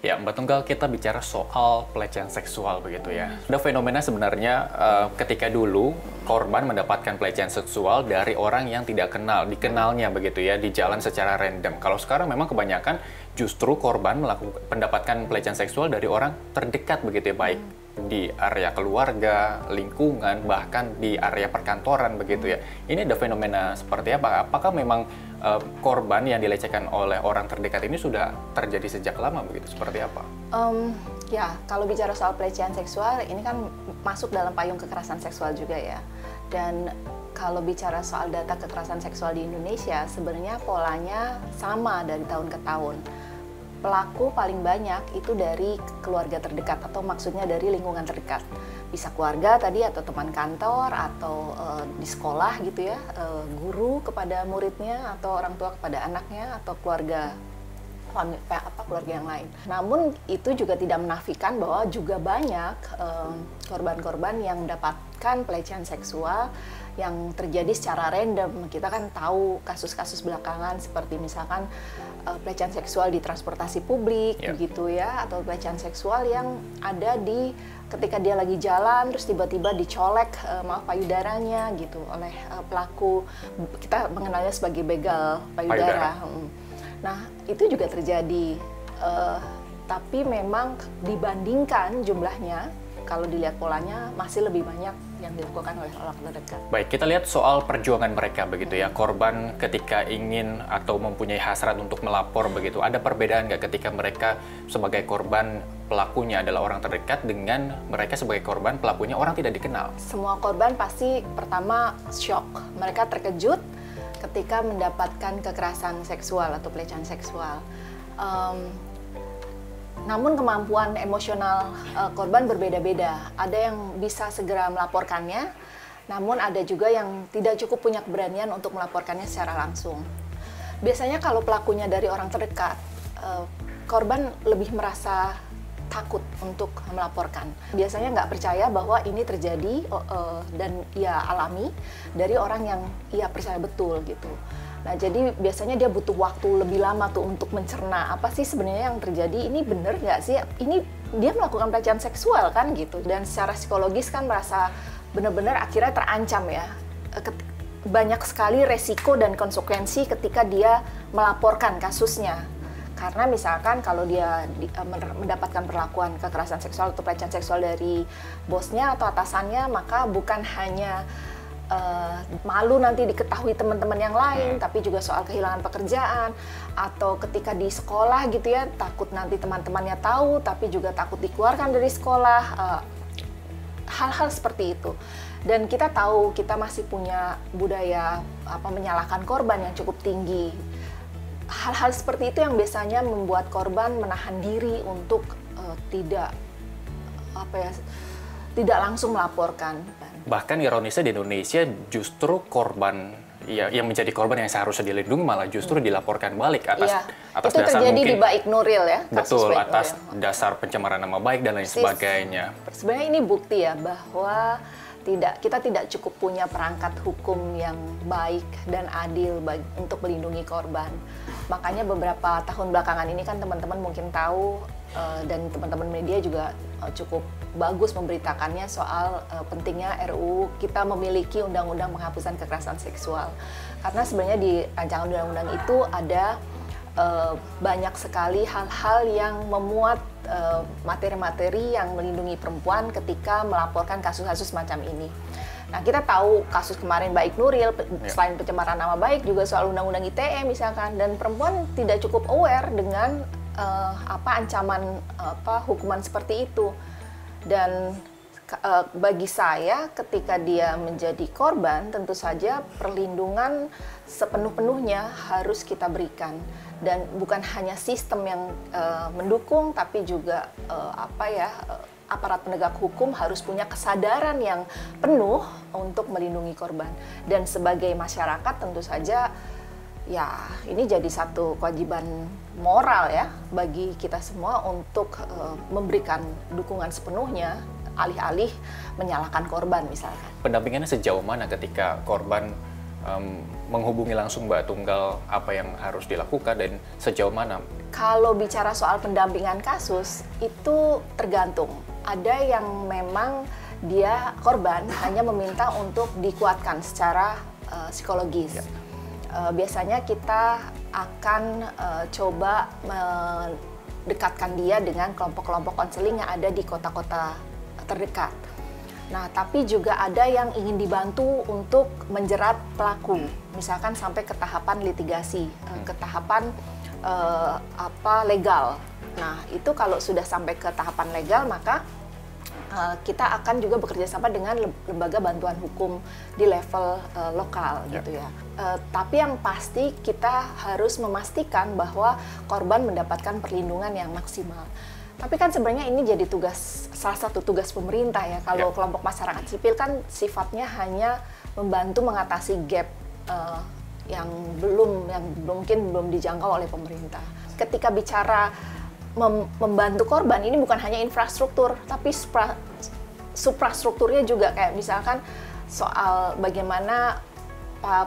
Ya, Mbak Tunggal, kita bicara soal pelecehan seksual begitu ya. Ada fenomena sebenarnya uh, ketika dulu korban mendapatkan pelecehan seksual dari orang yang tidak kenal, dikenalnya begitu ya, di jalan secara random. Kalau sekarang memang kebanyakan justru korban melakukan mendapatkan pelecehan seksual dari orang terdekat begitu ya, baik di area keluarga, lingkungan, bahkan di area perkantoran begitu ya. Ini ada fenomena seperti apa? Apakah memang uh, korban yang dilecehkan oleh orang terdekat ini sudah terjadi sejak lama begitu? Seperti apa? Um, ya, kalau bicara soal pelecehan seksual, ini kan masuk dalam payung kekerasan seksual juga ya. Dan kalau bicara soal data kekerasan seksual di Indonesia, sebenarnya polanya sama dari tahun ke tahun pelaku paling banyak itu dari keluarga terdekat atau maksudnya dari lingkungan terdekat bisa keluarga tadi atau teman kantor atau uh, di sekolah gitu ya uh, guru kepada muridnya atau orang tua kepada anaknya atau keluarga apa keluarga yang lain. Namun itu juga tidak menafikan bahwa juga banyak korban-korban uh, yang mendapatkan pelecehan seksual yang terjadi secara random. Kita kan tahu kasus-kasus belakangan seperti misalkan uh, pelecehan seksual di transportasi publik yeah. begitu ya atau pelecehan seksual yang ada di ketika dia lagi jalan terus tiba-tiba dicolek uh, maaf payudaranya gitu oleh uh, pelaku kita mengenalnya sebagai begal payudara. payudara. Hmm. Nah, itu juga terjadi uh, tapi memang dibandingkan jumlahnya kalau dilihat polanya masih lebih banyak yang dilakukan oleh orang terdekat. Baik, kita lihat soal perjuangan mereka begitu ya. Korban ketika ingin atau mempunyai hasrat untuk melapor begitu. Ada perbedaan nggak ketika mereka sebagai korban pelakunya adalah orang terdekat dengan mereka sebagai korban pelakunya orang tidak dikenal? Semua korban pasti pertama shock. Mereka terkejut ketika mendapatkan kekerasan seksual atau pelecehan seksual. Um, namun kemampuan emosional uh, korban berbeda-beda. Ada yang bisa segera melaporkannya, namun ada juga yang tidak cukup punya keberanian untuk melaporkannya secara langsung. Biasanya kalau pelakunya dari orang terdekat, uh, korban lebih merasa takut untuk melaporkan. Biasanya nggak percaya bahwa ini terjadi uh, dan ia alami dari orang yang ia percaya betul gitu. Nah, jadi biasanya dia butuh waktu lebih lama tuh untuk mencerna apa sih sebenarnya yang terjadi. Ini bener nggak sih? Ini dia melakukan pelecehan seksual kan gitu. Dan secara psikologis kan merasa benar-benar akhirnya terancam ya. Banyak sekali resiko dan konsekuensi ketika dia melaporkan kasusnya. Karena misalkan kalau dia eh, mendapatkan perlakuan kekerasan seksual atau pelecehan seksual dari bosnya atau atasannya, maka bukan hanya malu nanti diketahui teman-teman yang lain, hmm. tapi juga soal kehilangan pekerjaan atau ketika di sekolah gitu ya takut nanti teman-temannya tahu, tapi juga takut dikeluarkan dari sekolah, eh, hal-hal seperti itu. Dan kita tahu kita masih punya budaya apa menyalahkan korban yang cukup tinggi. Hal-hal seperti itu yang biasanya membuat korban menahan diri untuk uh, tidak apa ya tidak langsung melaporkan bahkan ironisnya di Indonesia justru korban ya yang menjadi korban yang seharusnya dilindungi malah justru hmm. dilaporkan balik atas ya, atas itu dasar terjadi mungkin, di Baik Nuril ya betul Baik atas Nuril. dasar pencemaran nama baik dan lain Persis. sebagainya sebenarnya ini bukti ya bahwa tidak kita tidak cukup punya perangkat hukum yang baik dan adil bagi, untuk melindungi korban makanya beberapa tahun belakangan ini kan teman-teman mungkin tahu uh, dan teman-teman media juga uh, cukup bagus memberitakannya soal uh, pentingnya RUU kita memiliki undang-undang penghapusan kekerasan seksual. Karena sebenarnya di rancangan undang-undang itu ada uh, banyak sekali hal-hal yang memuat materi-materi uh, yang melindungi perempuan ketika melaporkan kasus-kasus semacam ini. Nah, kita tahu kasus kemarin baik Nuril, ya. selain pencemaran nama baik juga soal undang-undang ITE misalkan, dan perempuan tidak cukup aware dengan uh, apa ancaman apa hukuman seperti itu. Dan uh, bagi saya ketika dia menjadi korban tentu saja perlindungan sepenuh-penuhnya harus kita berikan. Dan bukan hanya sistem yang uh, mendukung tapi juga uh, apa ya uh, aparat penegak hukum harus punya kesadaran yang penuh untuk melindungi korban. Dan sebagai masyarakat tentu saja ya ini jadi satu kewajiban moral ya bagi kita semua untuk uh, memberikan dukungan sepenuhnya alih-alih menyalahkan korban misalkan. Pendampingannya sejauh mana ketika korban um, menghubungi langsung Mbak Tunggal apa yang harus dilakukan dan sejauh mana? Kalau bicara soal pendampingan kasus itu tergantung. Ada yang memang dia korban hanya meminta untuk dikuatkan secara uh, psikologis. Ya. Uh, biasanya kita akan uh, coba mendekatkan dia dengan kelompok-kelompok konseling yang ada di kota-kota terdekat. Nah, tapi juga ada yang ingin dibantu untuk menjerat pelaku, misalkan sampai ke tahapan litigasi, eh, ke tahapan uh, apa legal. Nah, itu kalau sudah sampai ke tahapan legal, maka uh, kita akan juga bekerja sama dengan lembaga bantuan hukum di level uh, lokal, ya. gitu ya. Uh, tapi yang pasti kita harus memastikan bahwa korban mendapatkan perlindungan yang maksimal. Tapi kan sebenarnya ini jadi tugas salah satu tugas pemerintah ya. Kalau yeah. kelompok masyarakat sipil kan sifatnya hanya membantu mengatasi gap uh, yang belum yang mungkin belum dijangkau oleh pemerintah. Ketika bicara mem membantu korban. Ini bukan hanya infrastruktur, tapi supra, suprastrukturnya juga. Kayak misalkan soal bagaimana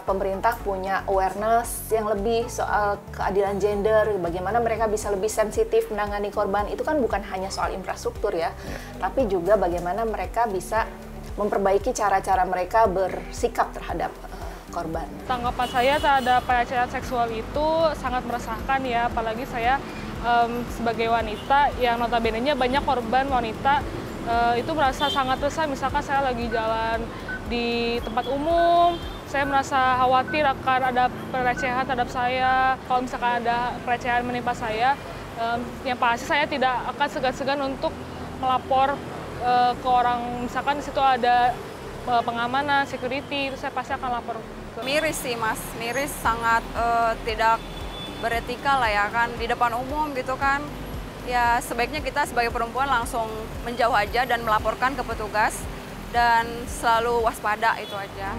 pemerintah punya awareness yang lebih soal keadilan gender, bagaimana mereka bisa lebih sensitif menangani korban. Itu kan bukan hanya soal infrastruktur ya, ya. tapi juga bagaimana mereka bisa memperbaiki cara-cara mereka bersikap terhadap uh, korban. Tanggapan saya terhadap pelecehan seksual itu sangat meresahkan ya, apalagi saya um, sebagai wanita yang notabene-nya banyak korban wanita uh, itu merasa sangat resah misalkan saya lagi jalan di tempat umum saya merasa khawatir akan ada pelecehan terhadap saya. Kalau misalkan ada pelecehan menimpa saya, um, yang pasti saya tidak akan segan-segan untuk melapor uh, ke orang, misalkan di situ ada uh, pengamanan, security, itu saya pasti akan lapor. Miris sih mas, miris sangat uh, tidak beretika lah ya kan, di depan umum gitu kan. Ya sebaiknya kita sebagai perempuan langsung menjauh aja dan melaporkan ke petugas dan selalu waspada itu aja.